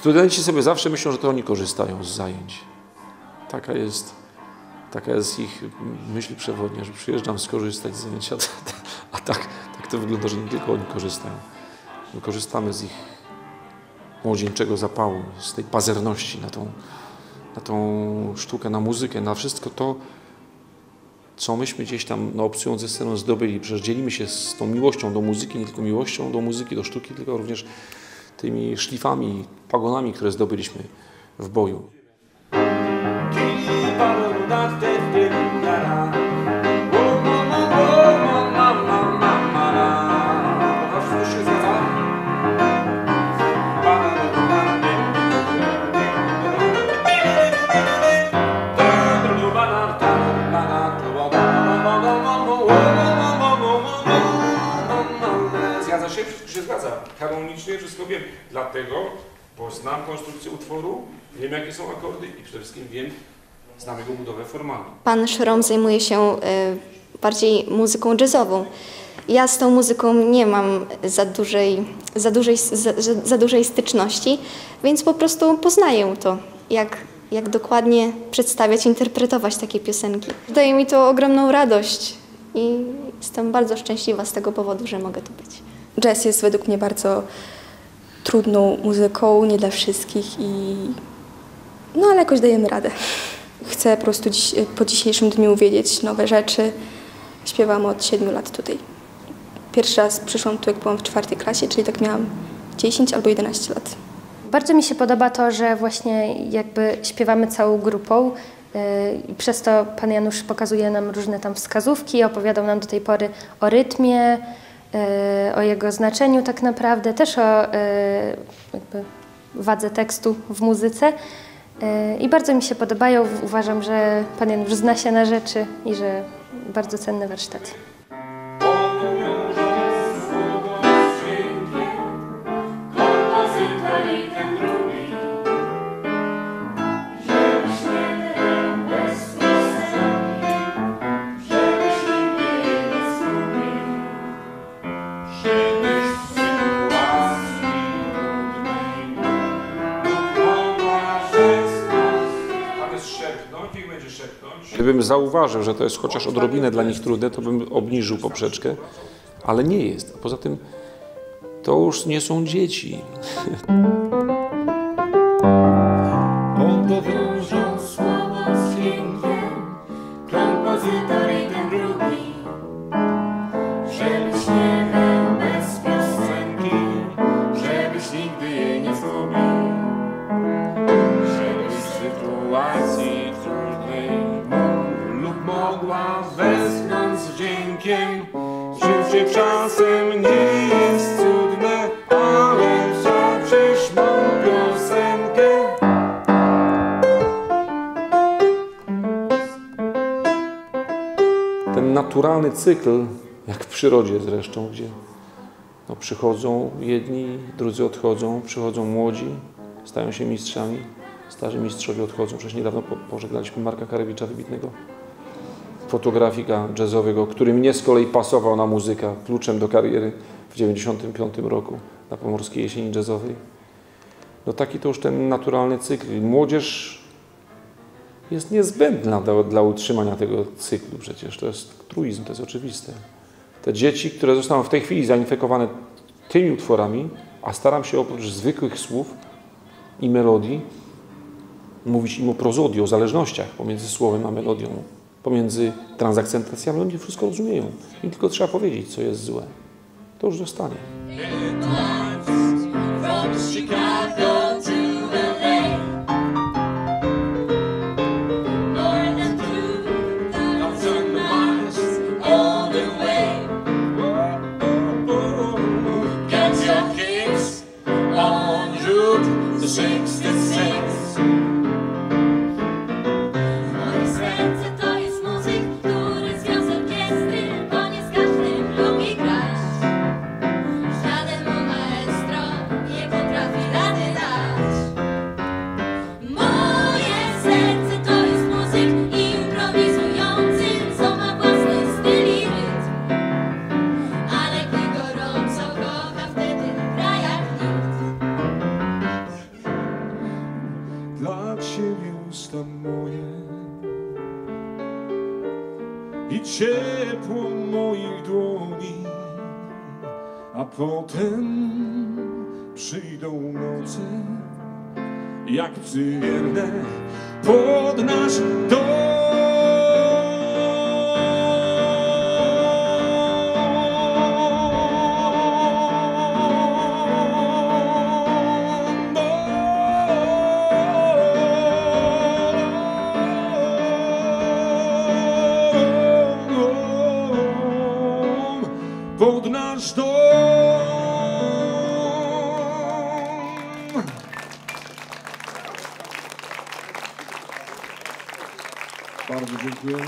Studenci sobie zawsze myślą, że to oni korzystają z zajęć. Taka jest, taka jest ich myśl przewodnia, że przyjeżdżam skorzystać z zajęcia, a tak, tak to wygląda, że nie tylko oni korzystają. My korzystamy z ich młodzieńczego zapału, z tej pazerności na tą, na tą sztukę, na muzykę, na wszystko to, co myśmy gdzieś tam na obcując ze sceną zdobyli. Przecież dzielimy się z tą miłością do muzyki, nie tylko miłością do muzyki, do sztuki, tylko również tymi szlifami, pagonami, które zdobyliśmy w boju. Się? Się zgadza. Harmonicznie wszystko wiem. Dlatego, bo znam konstrukcję utworu, wiem jakie są akordy i przede wszystkim wiem, znam jego budowę formalną. Pan Szrom zajmuje się y, bardziej muzyką jazzową. Ja z tą muzyką nie mam za dużej, za dużej, za- za dużej styczności, więc po prostu poznaję to, jak, jak dokładnie przedstawiać, interpretować takie piosenki. Daje mi to ogromną radość i jestem bardzo szczęśliwa z tego powodu, że mogę tu być. Jazz jest według mnie bardzo trudną muzyką, nie dla wszystkich i no ale jakoś dajemy radę. Chcę po prostu dziś, po dzisiejszym dniu wiedzieć nowe rzeczy. Śpiewam od 7 lat tutaj. Pierwszy raz przyszłam tu, jak byłam w czwartej klasie, czyli tak miałam 10 albo 11 lat. Bardzo mi się podoba to, że właśnie jakby śpiewamy całą grupą i przez to pan Janusz pokazuje nam różne tam wskazówki, opowiadał nam do tej pory o rytmie, o jego znaczeniu tak naprawdę, też o jakby wadze tekstu w muzyce. Yy, I bardzo mi się podobają. Uważam, że pan Janusz zna się na rzeczy i że bardzo cenny warsztat. Gdybym zauważył, że to jest chociaż odrobinę dla nich trudne, to bym obniżył poprzeczkę, ale nie jest. Poza tym to już nie są dzieci. Żebyś nigdy jej nie zgubił naturalny cykl, jak w przyrodzie zresztą, gdzie no, przychodzą jedni, drudzy odchodzą, przychodzą młodzi, stają się mistrzami, starzy mistrzowie odchodzą. Przecież niedawno po- pożegnaliśmy Marka Karewicza, wybitnego fotografika jazzowego, który mnie z kolei pasował na muzyka, kluczem do kariery w 1995 roku na Pomorskiej Jesieni Jazzowej. No taki to już ten naturalny cykl. Młodzież jest niezbędna dla, dla utrzymania tego cyklu przecież. To jest truizm, to jest oczywiste. Te dzieci, które zostaną w tej chwili zainfekowane tymi utworami, a staram się oprócz zwykłych słów i melodii mówić im o prozodii, o zależnościach pomiędzy słowem a melodią, pomiędzy transakcentacjami. Oni wszystko rozumieją. Im tylko trzeba powiedzieć, co jest złe. To już zostanie. six, ciepło moich dłoni, a potem przyjdą noce, jak wierne pod nasz dom. Bardzo dziękuję.